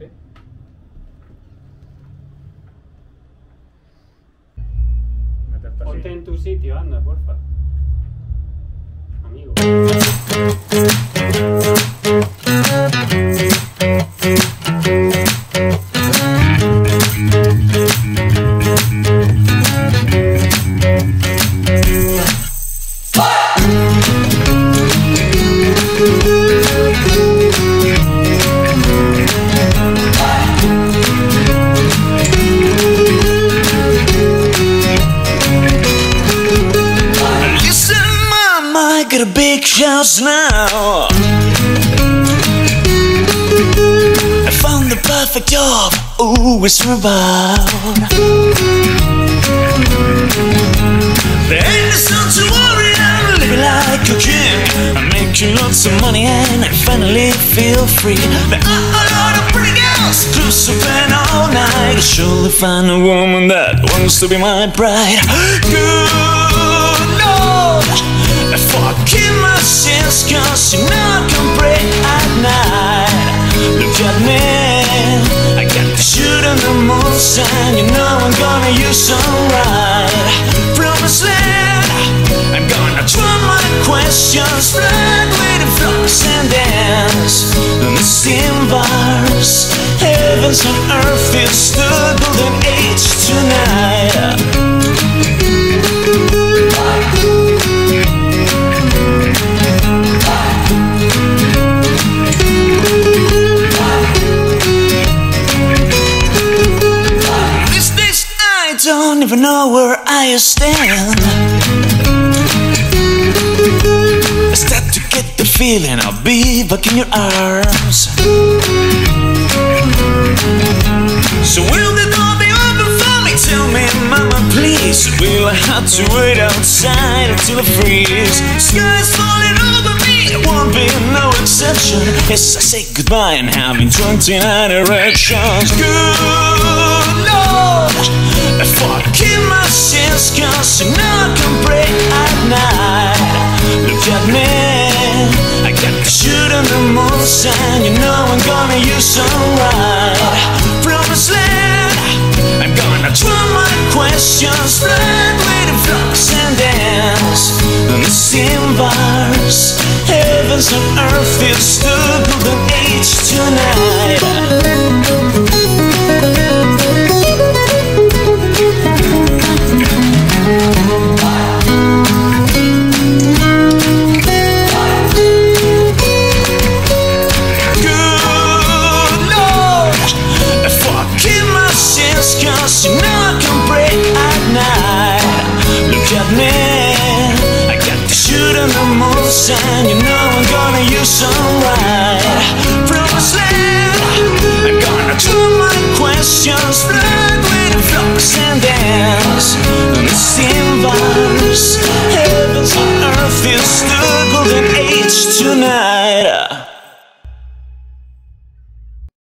Ponte. Meterte así. Ponte en tu sitio, anda, porfa. Amigo. Got a big house now. I found the perfect job. Ooh, it's rebound. There ain't nothing to worry. I'm living like a king. I'm making lots of money and I finally feel free. There are a lot of pretty girls cruising all night. I surely find a woman that wants to be my bride. Good sins cause you know I can pray at night. Look at me, I got the shoot on the moon sign. You know I'm gonna use some right. Promised land, I'm gonna draw my questions right with the flocks and dance. And the symbols, heavens and earth, it's the golden age tonight. Even know where I stand. I start to get the feeling I'll be back in your arms. So will the door be open for me? Tell me, mama, please. Will I have to wait outside until I freeze? Sky's falling over me. It won't be no exception. Yes, I say goodbye and having 29 erections. Good sign. You know I'm gonna use some right. Promised land, I'm gonna draw my questions right with the flocks and dance. The symbols, heavens and earth, it's the the shoot the moon. You know I'm gonna use some right. Promised land, I'm gonna draw my questions right with the flocks and dance. The symbols, heavens and earth, it's the golden age tonight.